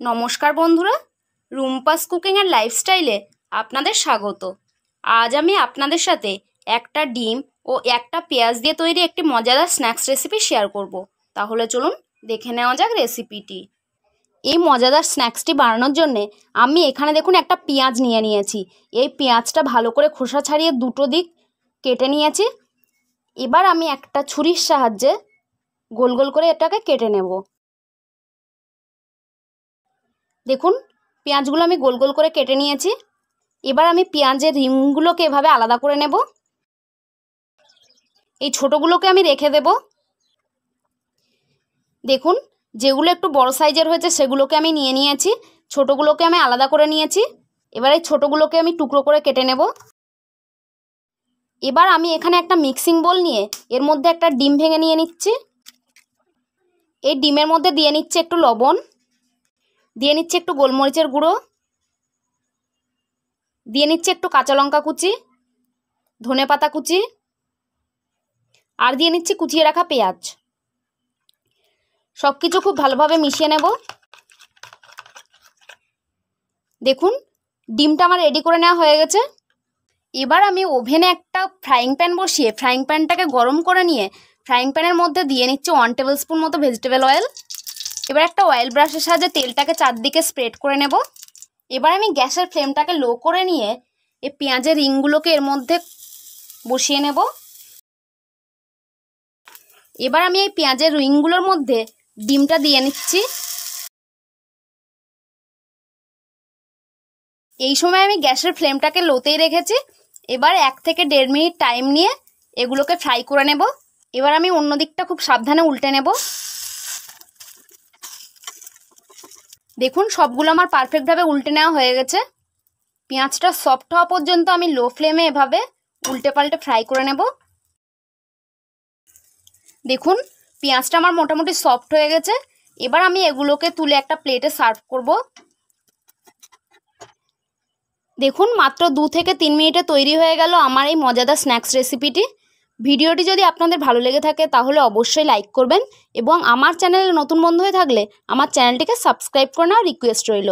নমস্কার বন্ধুরা, Rumpa's cooking and লাইফস্টাইলে আপনাদের স্বাগত। আজ আমি আপনাদের সাথে একটা ডিম ও একটা পেঁয়াজ দিয়ে তৈরি একটি মজাদার স্ন্যাক্স রেসিপি শেয়ার করব। তাহলে চলুন দেখে নেওয়া যাক রেসিপিটি এই মজাদার স্ন্যাক্সটি বানানোর জন্যে আমি এখানে দেখুন একটা পেঁয়াজ নিয়ে নিয়েছি। এই পেঁয়াজটা ভালো করে খোসা ছাড়িয়ে দুটো দিক কেটে নিয়েছি। এবার আমি একটা ছুরির সাহায্যে গোল গোল করে এটাকে কেটে নেব। দেখুন, পেঁয়াজগুলো আমি গোল গোল করে কেটে নিয়েছি। এবার আমি পেঁয়াজের রিমগুলোকে এভাবে আলাদা করে নেব। এই ছোটোগুলোকে আমি রেখে দেব। দেখুন, যেগুলো একটু বড় সাইজের হয়েছে, সেগুলোকে আমি নিয়ে নিয়েছি। ছোটোগুলোকে আমি আলাদা করে নিয়েছি। এবার এই ছোটোগুলোকে আমি টুকরো করে কেটে নেব। এবার আমি এখানে একটা মিক্সিং বোল নিয়ে এর মধ্যে একটা ডিম ভেঙে নিয়ে নিচ্ছি। এই ডিমের মধ্যে দিয়ে নিচ্ছে একটু লবণ। দিয়ে নিচ্ছে একটু গোলমরিচের গুঁড়ো। দিয়ে নিচ্ছে একটু কাঁচা লঙ্কা কুচি, ধনে পাতা কুচি, আর দিয়ে নিচ্ছি কুচিয়ে রাখা পেঁয়াজ। সব কিছু খুব ভালোভাবে মিশিয়ে নেব। দেখুন, ডিমটা আমার রেডি করে নেওয়া হয়ে গেছে। এবার আমি ওভেনে একটা ফ্রাইং প্যান বসিয়ে ফ্রাইং প্যানটাকে গরম করে নিয়ে ফ্রাইং প্যানের মধ্যে দিয়ে নিচ্ছে ওয়ান টেবিল স্পুন মতো ভেজিটেবল অয়েল এবার একটা অয়েল ব্রাশের সাহায্যে তেলটাকে চারদিকে স্প্রেড করে নেব। এবার আমি গ্যাসের ফ্লেমটাকে লো করে নিয়ে এই পেঁয়াজের রিংগুলোকে এর মধ্যে বসিয়ে নেব। এবার আমি এই পেঁয়াজের রিংগুলোর মধ্যে ডিমটা দিয়ে নিচ্ছি। এই সময় আমি গ্যাসের ফ্লেমটাকে লোতেই রেখেছি। এবার এক থেকে দেড় মিনিট টাইম নিয়ে এগুলোকে ফ্রাই করে নেব। এবার আমি অন্য দিকটা খুব সাবধানে উল্টে নেব। দেখুন, সবগুলো আমার পারফেক্টভাবে উল্টে নেওয়া হয়ে গেছে। পেঁয়াজটা সফট হওয়া পর্যন্ত আমি লো ফ্লেমে এভাবে উল্টে পাল্টে ফ্রাই করে নেব। দেখুন, পেঁয়াজটা আমার মোটামুটি সফট হয়ে গেছে। এবার আমি এগুলোকে তুলে একটা প্লেটে সার্ভ করব। দেখুন, মাত্র দু থেকে তিন মিনিটে তৈরি হয়ে গেল আমার এই মজাদার স্ন্যাক্স রেসিপিটি ভিডিওটি যদি আপনাদের ভালো লেগে থাকে, তাহলে অবশ্যই লাইক করবেন এবং আমার চ্যানেলে নতুন বন্ধু হয়ে থাকলে আমার চ্যানেলটিকে সাবস্ক্রাইব করে নেওয়ার রিকোয়েস্ট রইল।